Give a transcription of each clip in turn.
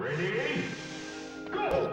Ready? Go!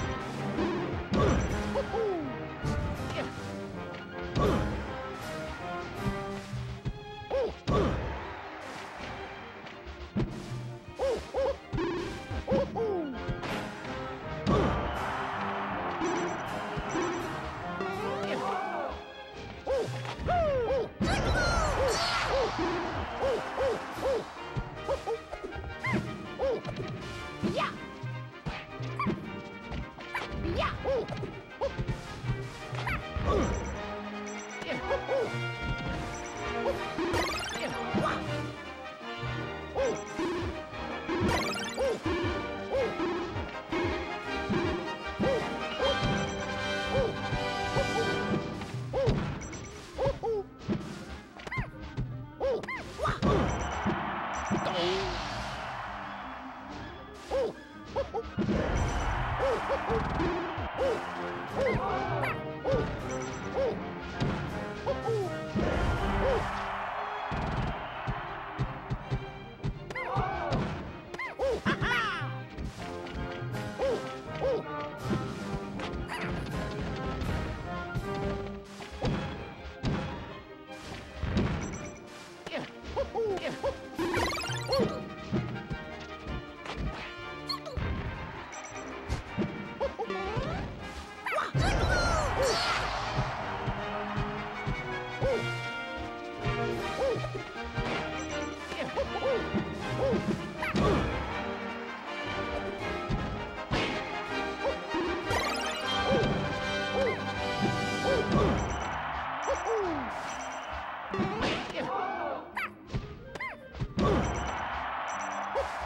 Oh!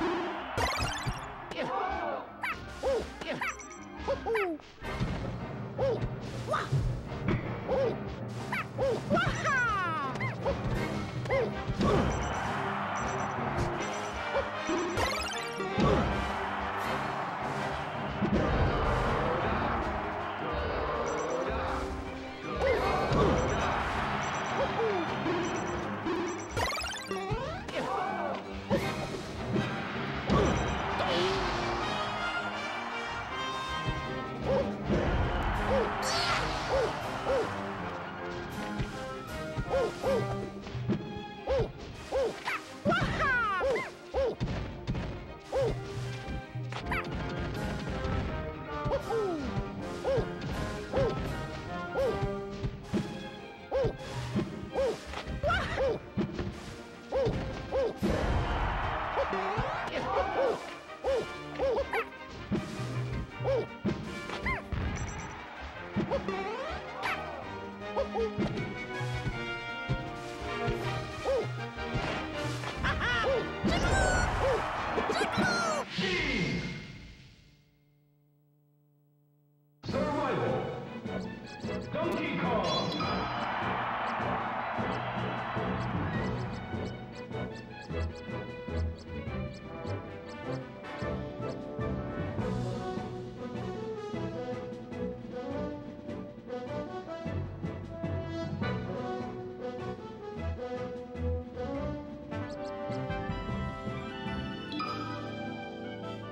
Ooh! Woo! Woo! Donkey Kong!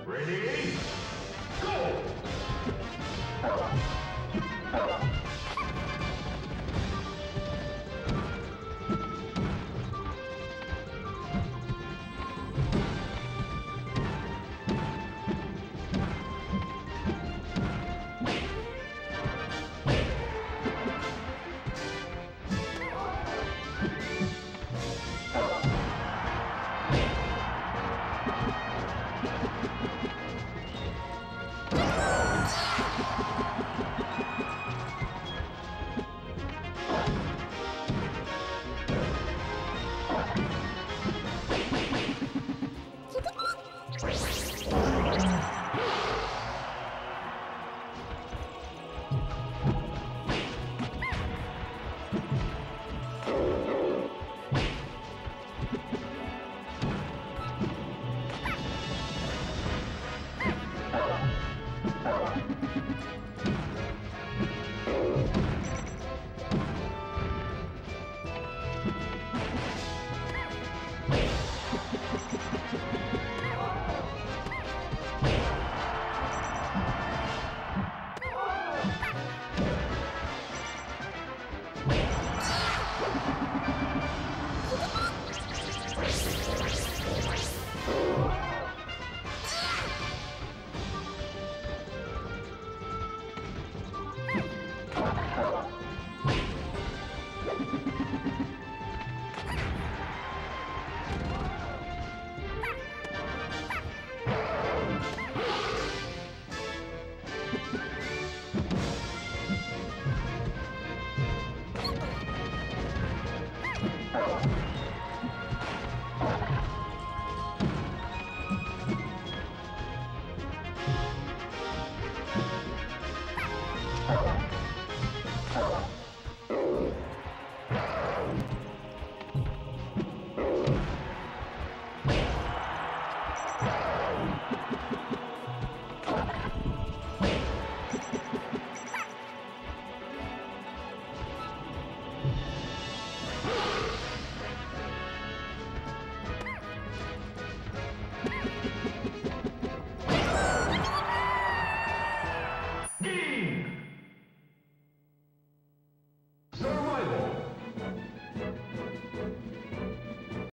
Ready? Go!